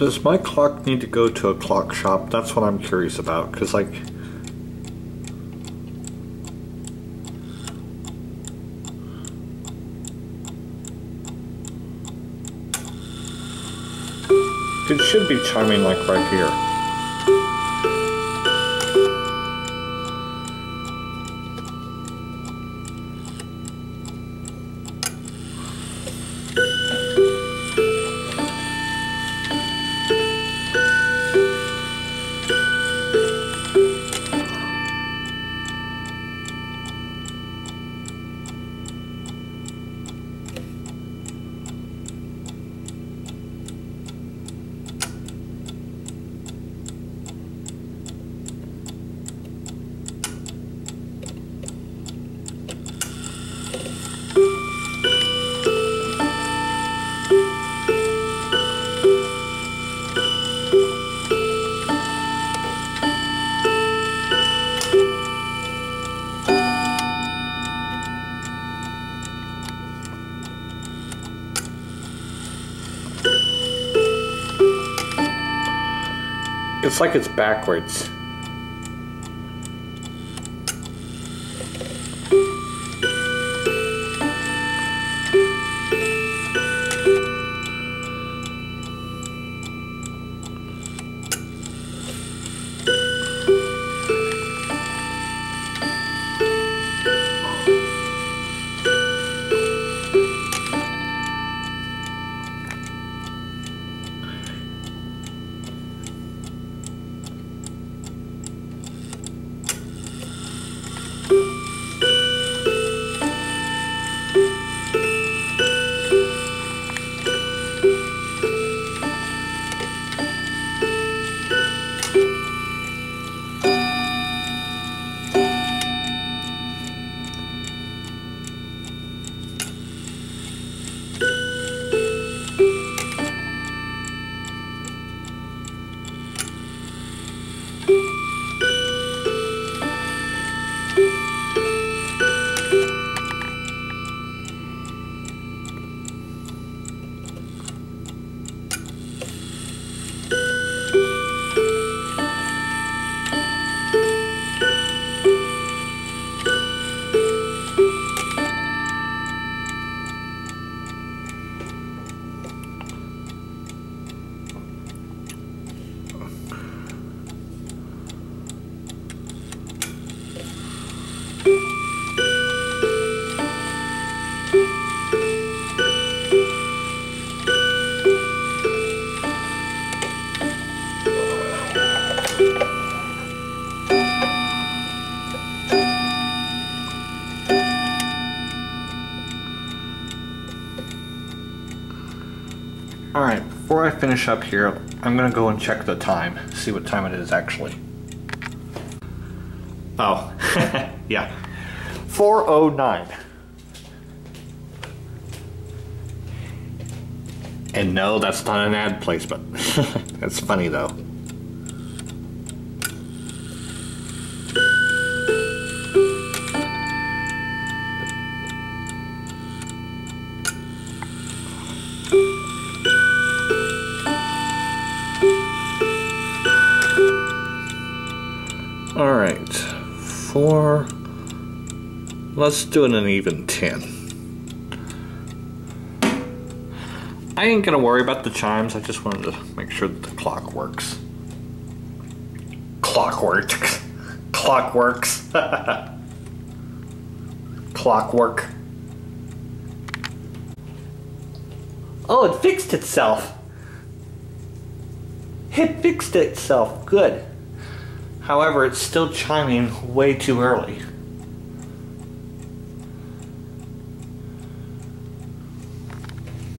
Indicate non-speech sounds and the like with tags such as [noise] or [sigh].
Does my clock need to go to a clock shop? That's what I'm curious about, because like... It should be chiming like right here. It's like it's backwards. Alright, before I finish up here, I'm gonna go and check the time, see what time it is actually. Oh, [laughs] yeah. 409. And no, that's not an ad placement. [laughs] that's funny though. All right, four. Let's do it an even 10. I ain't gonna worry about the chimes, I just wanted to make sure that the clock works. Clock works. [laughs] Clock works. [laughs] Clockwork. Oh, it fixed itself. It fixed itself. Good. However, it's still chiming way too early.